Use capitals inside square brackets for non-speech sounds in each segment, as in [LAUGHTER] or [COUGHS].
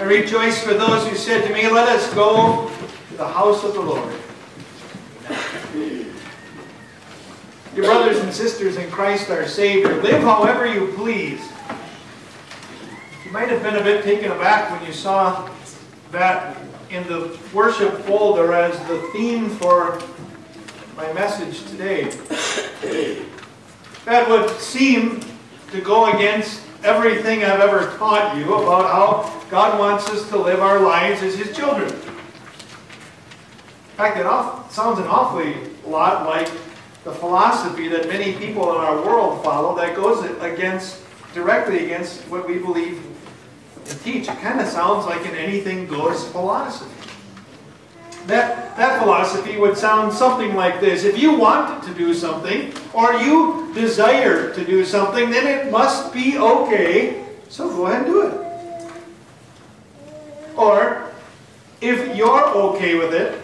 I rejoice for those who said to me, Let us go to the house of the Lord. Your brothers and sisters in Christ our Savior, live however you please. You might have been a bit taken aback when you saw that in the worship folder as the theme for my message today. That would seem to go against everything I've ever taught you about how God wants us to live our lives as His children. In fact, it sounds an awfully lot like the philosophy that many people in our world follow that goes against directly against what we believe and teach. It kind of sounds like an anything goes philosophy. That, that philosophy would sound something like this. If you want to do something, or you desire to do something, then it must be okay, so go ahead and do it. Or, if you're okay with it,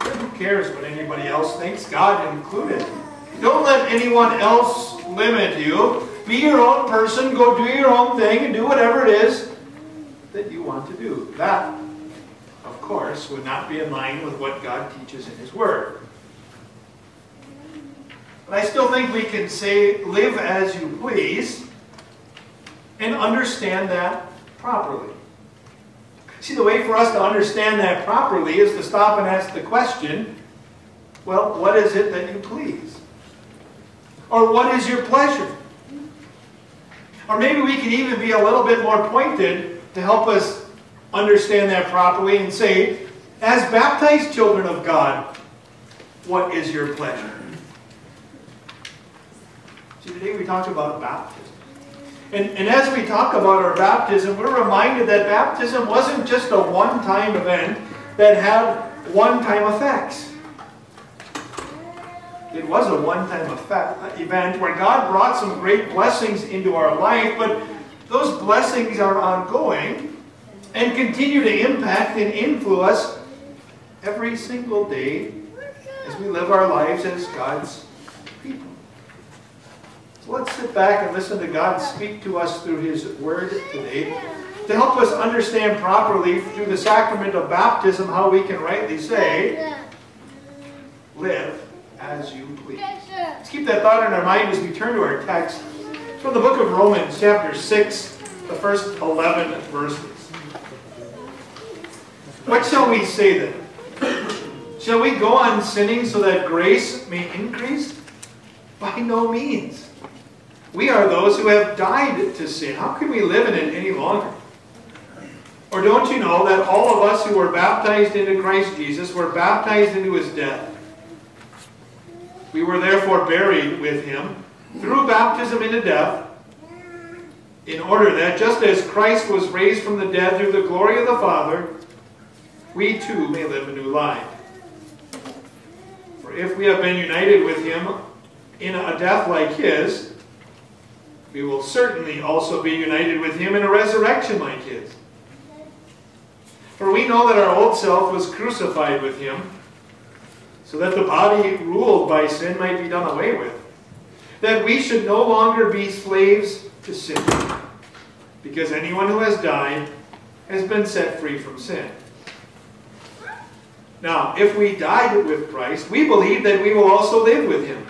who cares what anybody else thinks, God included. Don't let anyone else limit you. Be your own person, go do your own thing, and do whatever it is that you want to do. That, course, would not be in line with what God teaches in His Word. But I still think we can say, live as you please, and understand that properly. See, the way for us to understand that properly is to stop and ask the question, well, what is it that you please? Or what is your pleasure? Or maybe we can even be a little bit more pointed to help us understand that properly and say, as baptized children of God, what is your pleasure? See, today we talk about baptism. And, and as we talk about our baptism, we're reminded that baptism wasn't just a one-time event that had one-time effects. It was a one-time uh, event where God brought some great blessings into our life, but those blessings are ongoing and continue to impact and influence every single day as we live our lives as God's people. So let's sit back and listen to God speak to us through His Word today to help us understand properly through the sacrament of baptism how we can rightly say, live as you please. Let's keep that thought in our mind as we turn to our text from the book of Romans, chapter 6, the first 11 verses. What shall we say then? Shall we go on sinning so that grace may increase? By no means. We are those who have died to sin. How can we live in it any longer? Or don't you know that all of us who were baptized into Christ Jesus were baptized into his death? We were therefore buried with him through baptism into death, in order that just as Christ was raised from the dead through the glory of the Father, we too may live a new life. For if we have been united with him in a death like his, we will certainly also be united with him in a resurrection like his. For we know that our old self was crucified with him, so that the body ruled by sin might be done away with, that we should no longer be slaves to sin, because anyone who has died has been set free from sin. Now, if we died with Christ, we believe that we will also live with him.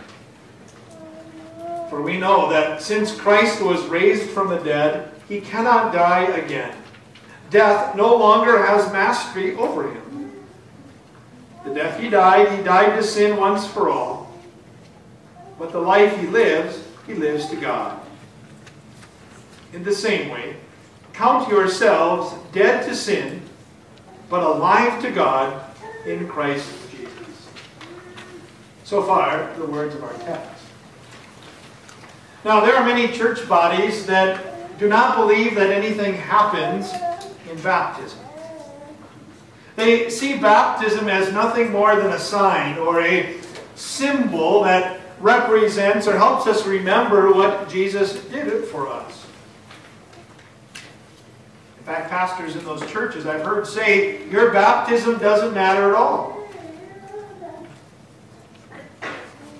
For we know that since Christ was raised from the dead, he cannot die again. Death no longer has mastery over him. The death he died, he died to sin once for all. But the life he lives, he lives to God. In the same way, count yourselves dead to sin, but alive to God in Christ Jesus. So far, the words of our text. Now, there are many church bodies that do not believe that anything happens in baptism. They see baptism as nothing more than a sign or a symbol that represents or helps us remember what Jesus did for us. In fact, pastors in those churches I've heard say, your baptism doesn't matter at all.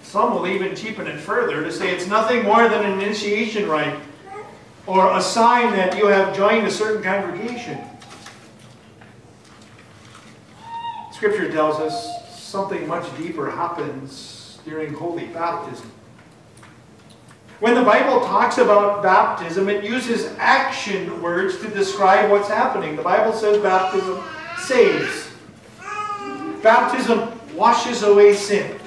Some will even cheapen it further to say it's nothing more than an initiation rite or a sign that you have joined a certain congregation. Scripture tells us something much deeper happens during holy baptism. When the Bible talks about baptism, it uses action words to describe what's happening. The Bible says baptism saves. Baptism washes away sin.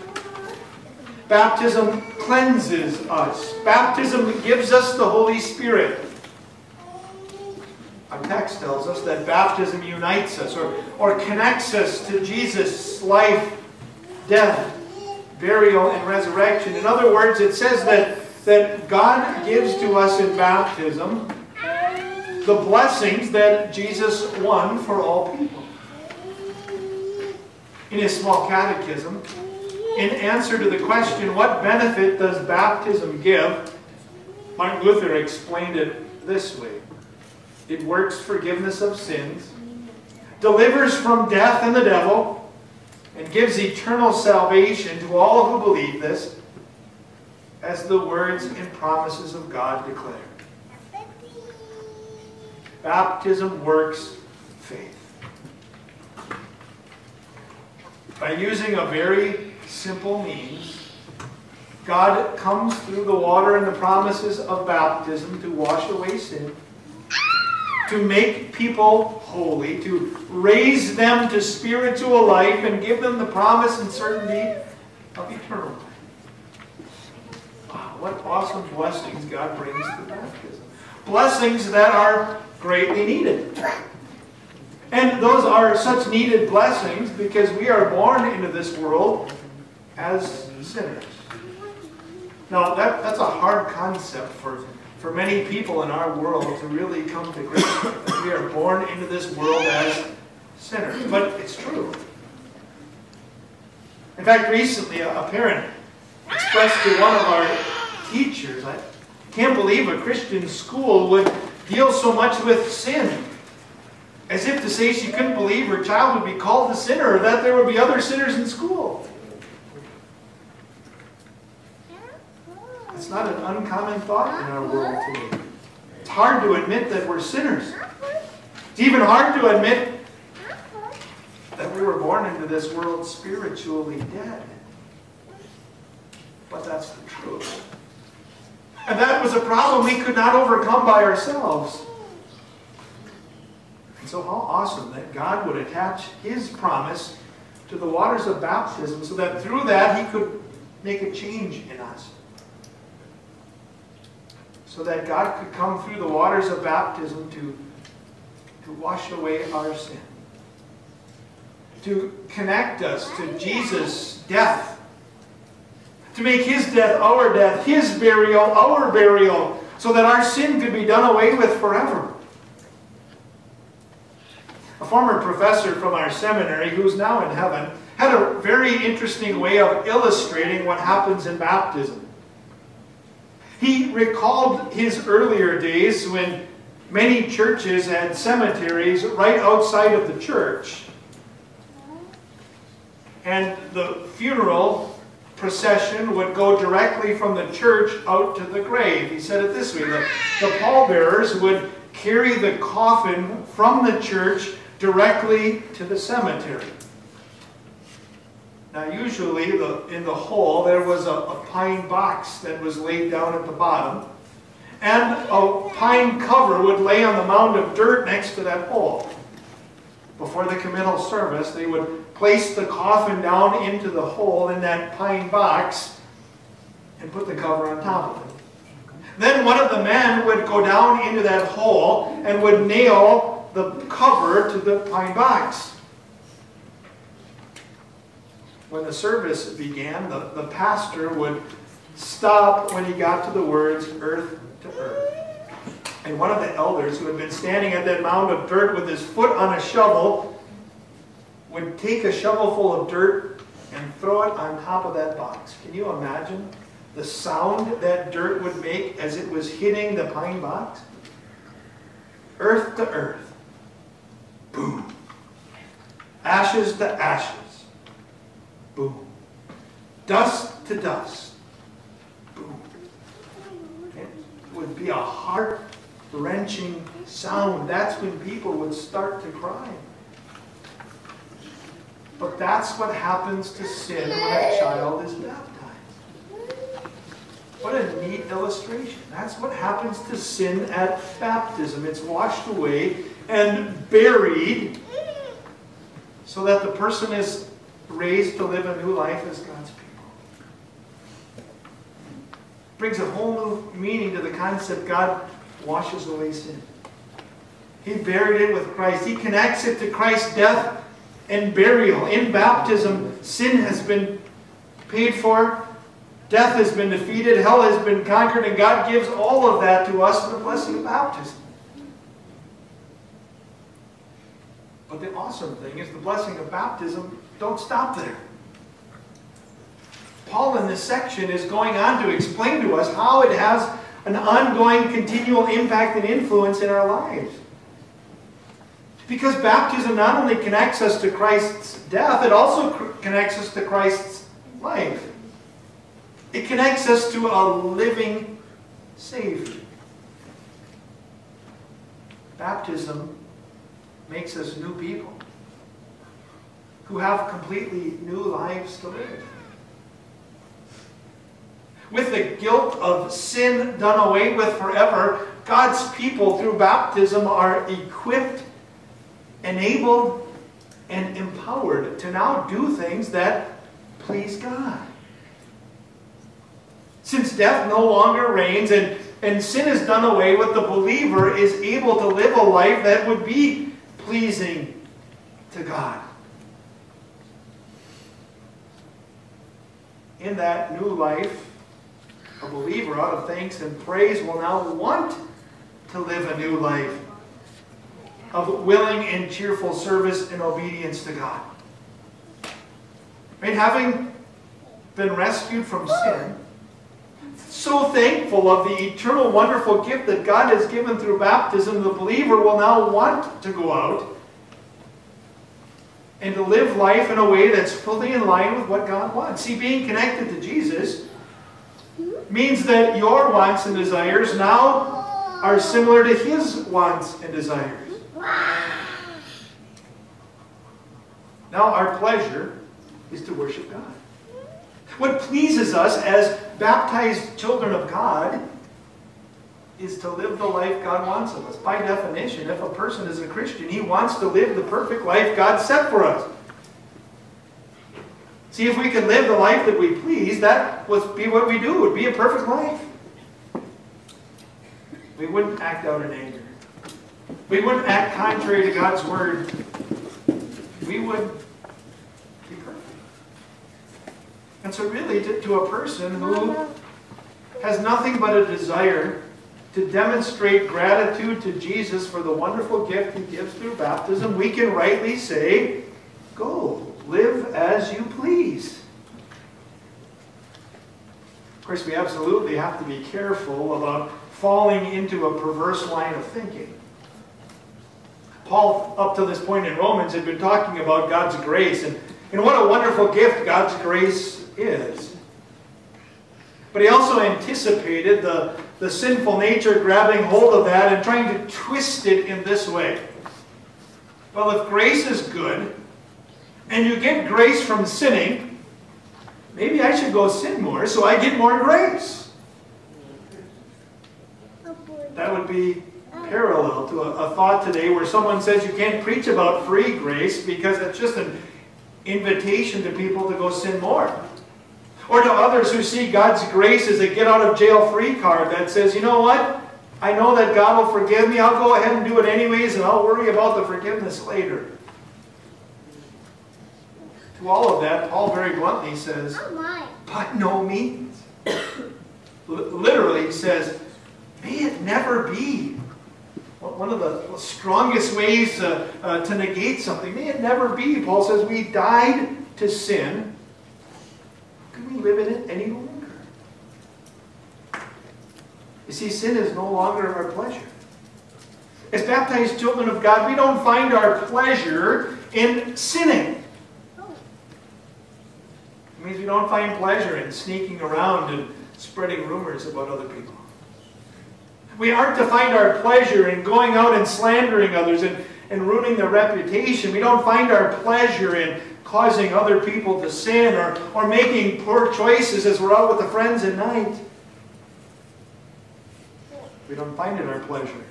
Baptism cleanses us. Baptism gives us the Holy Spirit. Our text tells us that baptism unites us or, or connects us to Jesus' life, death, burial, and resurrection. In other words, it says that, that God gives to us in baptism the blessings that Jesus won for all people. In his small catechism, in answer to the question, what benefit does baptism give? Martin Luther explained it this way. It works forgiveness of sins, delivers from death and the devil, and gives eternal salvation to all who believe this, as the words and promises of God declare. Baptism works faith. By using a very simple means, God comes through the water and the promises of baptism to wash away sin to make people holy, to raise them to spiritual life and give them the promise and certainty of eternal life. What awesome blessings God brings through baptism. Blessings that are greatly needed. And those are such needed blessings because we are born into this world as sinners. Now, that, that's a hard concept for for many people in our world to really come to grips with. We are born into this world as sinners. But it's true. In fact, recently a parent expressed to one of our teachers, I can't believe a Christian school would deal so much with sin. As if to say she couldn't believe her child would be called a sinner or that there would be other sinners in school. It's not an uncommon thought in our world today. It's hard to admit that we're sinners. It's even hard to admit that we were born into this world spiritually dead. But that's the truth. And that was a problem we could not overcome by ourselves. And so how awesome that God would attach His promise to the waters of baptism so that through that He could make a change in us so that God could come through the waters of baptism to, to wash away our sin, to connect us to Jesus' death, to make his death our death, his burial our burial, so that our sin could be done away with forever. A former professor from our seminary, who's now in heaven, had a very interesting way of illustrating what happens in baptism. He recalled his earlier days when many churches had cemeteries right outside of the church. And the funeral procession would go directly from the church out to the grave. He said it this way, the, the pallbearers would carry the coffin from the church directly to the cemetery. Now usually the, in the hole there was a, a pine box that was laid down at the bottom and a pine cover would lay on the mound of dirt next to that hole. Before the committal service they would place the coffin down into the hole in that pine box and put the cover on top of it. Then one of the men would go down into that hole and would nail the cover to the pine box when the service began, the, the pastor would stop when he got to the words earth to earth. And one of the elders who had been standing at that mound of dirt with his foot on a shovel would take a shovelful of dirt and throw it on top of that box. Can you imagine the sound that dirt would make as it was hitting the pine box? Earth to earth. Boom. Ashes to ashes. Boom. Dust to dust. Boom. It would be a heart-wrenching sound. That's when people would start to cry. But that's what happens to sin when a child is baptized. What a neat illustration. That's what happens to sin at baptism. It's washed away and buried so that the person is raised to live a new life as God's people. Brings a whole new meaning to the concept God washes away sin. He buried it with Christ. He connects it to Christ's death and burial. In baptism, sin has been paid for, death has been defeated, hell has been conquered, and God gives all of that to us in the blessing of baptism. But the awesome thing is the blessing of baptism don't stop there. Paul in this section is going on to explain to us how it has an ongoing, continual impact and influence in our lives. Because baptism not only connects us to Christ's death, it also connects us to Christ's life. It connects us to a living Savior. Baptism makes us new people who have completely new lives to live. With the guilt of sin done away with forever, God's people through baptism are equipped enabled and empowered to now do things that please God. Since death no longer reigns and, and sin is done away with, the believer is able to live a life that would be pleasing to God. In that new life, a believer out of thanks and praise will now want to live a new life of willing and cheerful service and obedience to God. Right? Having been rescued from sin, so thankful of the eternal, wonderful gift that God has given through baptism, the believer will now want to go out and to live life in a way that's fully in line with what God wants. See, being connected to Jesus means that your wants and desires now are similar to His wants and desires. Now our pleasure is to worship God. What pleases us as baptized children of God is to live the life God wants of us. By definition, if a person is a Christian, he wants to live the perfect life God set for us. See, if we could live the life that we please, that would be what we do. It would be a perfect life. We wouldn't act out in anger. We wouldn't act contrary to God's word. We would be perfect. And so really, to, to a person who has nothing but a desire to demonstrate gratitude to Jesus for the wonderful gift he gives through baptism, we can rightly say, go, live as you please. Of course, we absolutely have to be careful about falling into a perverse line of thinking. Paul, up to this point in Romans, had been talking about God's grace and, and what a wonderful gift God's grace is. But he also anticipated the, the sinful nature grabbing hold of that and trying to twist it in this way. Well, if grace is good, and you get grace from sinning, maybe I should go sin more so I get more grace. Oh, that would be parallel to a, a, thought today where someone says you can't preach about free grace because it's just an invitation to people to go sin more. Or to others who see God's grace as a get out of jail free card that says, you know what? I know that God will forgive me. I'll go ahead and do it anyways and I'll worry about the forgiveness later. To all of that, Paul very bluntly says, oh, by no means. [COUGHS] Literally, he says, may it never be one of the strongest ways uh, uh, to negate something. May it never be. Paul says, we died to sin. Can we live in it any longer? You see, sin is no longer our pleasure. As baptized children of God, we don't find our pleasure in sinning. It means we don't find pleasure in sneaking around and spreading rumors about other people. We aren't to find our pleasure in going out and slandering others and, and ruining their reputation. We don't find our pleasure in causing other people to sin or, or making poor choices as we're out with the friends at night. We don't find it our pleasure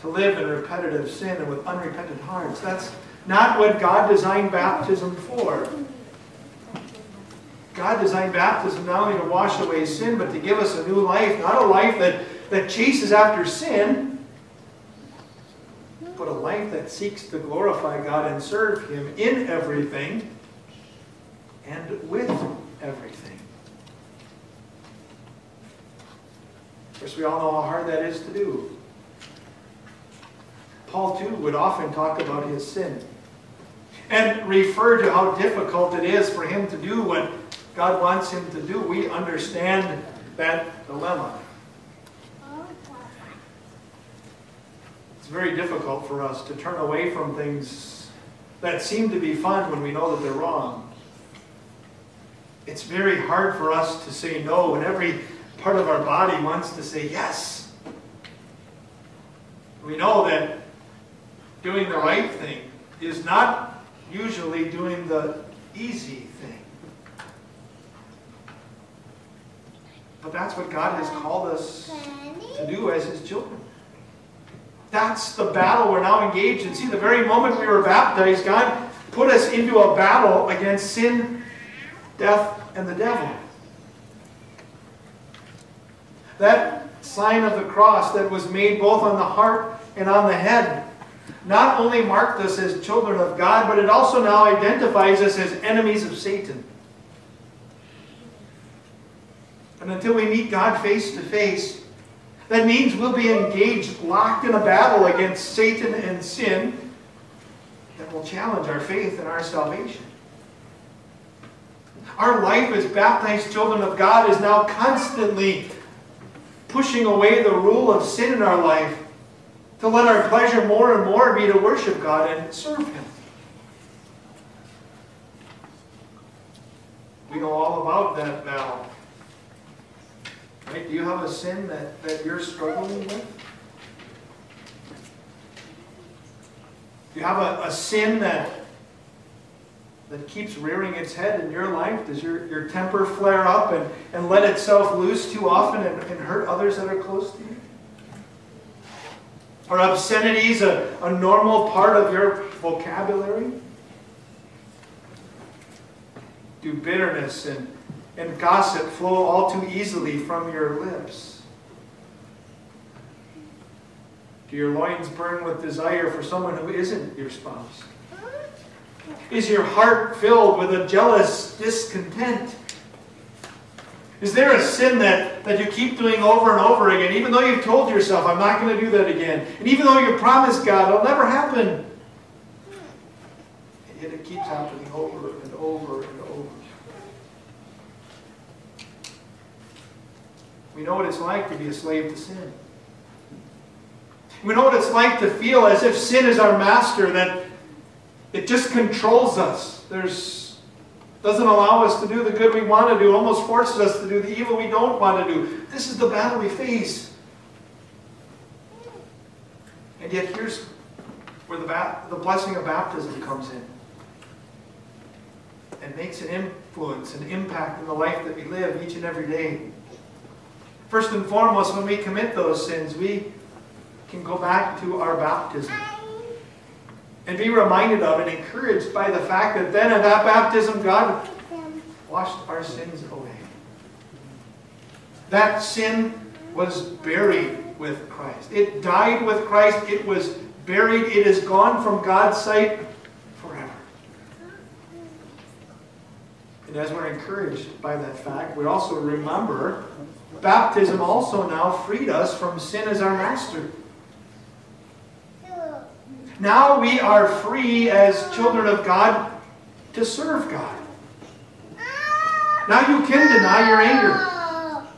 to live in repetitive sin and with unrepentant hearts. That's not what God designed baptism for. God designed baptism not only to wash away sin, but to give us a new life. Not a life that, that chases after sin, but a life that seeks to glorify God and serve Him in everything and with everything. Of course, we all know how hard that is to do. Paul, too, would often talk about his sin and refer to how difficult it is for him to do what God wants him to do. We understand that dilemma. Very difficult for us to turn away from things that seem to be fun when we know that they're wrong. It's very hard for us to say no when every part of our body wants to say yes. We know that doing the right thing is not usually doing the easy thing. But that's what God has called us to do as His children. That's the battle we're now engaged in. See, the very moment we were baptized, God put us into a battle against sin, death, and the devil. That sign of the cross that was made both on the heart and on the head not only marked us as children of God, but it also now identifies us as enemies of Satan. And until we meet God face to face, that means we'll be engaged, locked in a battle against Satan and sin that will challenge our faith and our salvation. Our life as baptized children of God is now constantly pushing away the rule of sin in our life to let our pleasure more and more be to worship God and serve Him. We know all about that now. Right? Do you have a sin that, that you're struggling with? Do you have a, a sin that that keeps rearing its head in your life? Does your, your temper flare up and, and let itself loose too often and, and hurt others that are close to you? Are obscenities a, a normal part of your vocabulary? Do bitterness and, and gossip flow all too easily from your lips? Do your loins burn with desire for someone who isn't your spouse? Is your heart filled with a jealous discontent? Is there a sin that, that you keep doing over and over again, even though you've told yourself, I'm not going to do that again? And even though you promised God, it'll never happen. And yet it keeps happening over and over and over. We know what it's like to be a slave to sin. We know what it's like to feel as if sin is our master, that it just controls us. There's doesn't allow us to do the good we want to do, almost forces us to do the evil we don't want to do. This is the battle we face. And yet here's where the, the blessing of baptism comes in. And makes an influence, an impact in the life that we live each and every day. First and foremost, when we commit those sins, we can go back to our baptism and be reminded of and encouraged by the fact that then at that baptism, God washed our sins away. That sin was buried with Christ. It died with Christ. It was buried. It is gone from God's sight forever. And as we're encouraged by that fact, we also remember baptism also now freed us from sin as our master. Now we are free as children of God to serve God. Now you can deny your anger.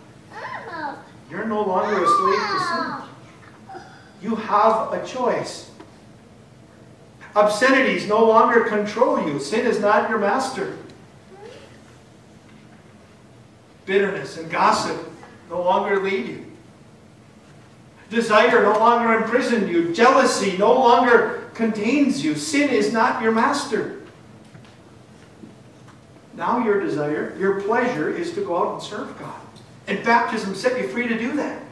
You're no longer a slave to sin. You have a choice. Obscenities no longer control you. Sin is not your master. Bitterness and gossip no longer lead you. Desire no longer imprisons you. Jealousy no longer contains you. Sin is not your master. Now your desire, your pleasure is to go out and serve God. And baptism set you free to do that.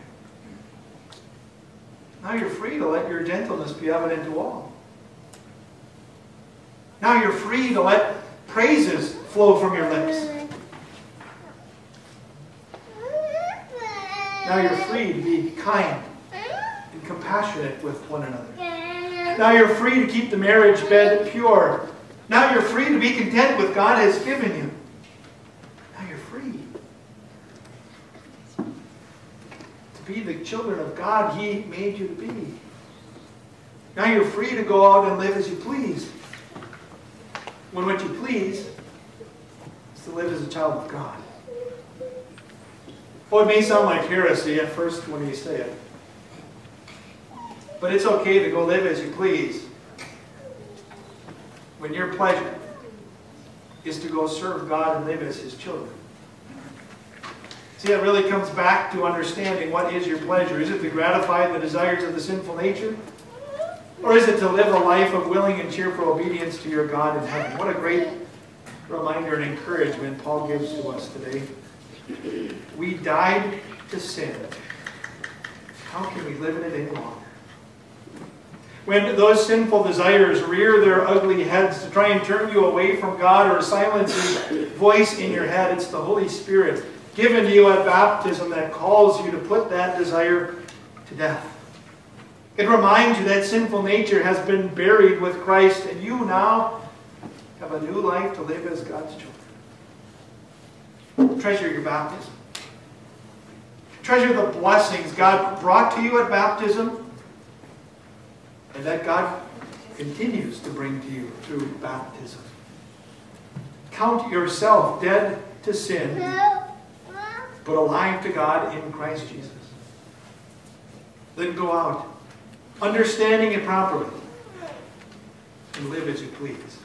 Now you're free to let your gentleness be evident to all. Now you're free to let praises flow from your lips. Now you're free to be kind and compassionate with one another. Now you're free to keep the marriage bed pure. Now you're free to be content with God has given you. Now you're free to be the children of God He made you to be. Now you're free to go out and live as you please. When what you please is to live as a child of God. Well, it may sound like heresy at first when you say it. But it's okay to go live as you please when your pleasure is to go serve God and live as His children. See, it really comes back to understanding what is your pleasure. Is it to gratify the desires of the sinful nature? Or is it to live a life of willing and cheerful obedience to your God in heaven? What a great reminder and encouragement Paul gives to us today. We died to sin. How can we live in it any longer? When those sinful desires rear their ugly heads to try and turn you away from God or silence His voice in your head, it's the Holy Spirit given to you at baptism that calls you to put that desire to death. It reminds you that sinful nature has been buried with Christ and you now have a new life to live as God's children. Treasure your baptism. Treasure the blessings God brought to you at baptism and that God continues to bring to you through baptism. Count yourself dead to sin, but alive to God in Christ Jesus. Then go out, understanding it properly, and live as you please.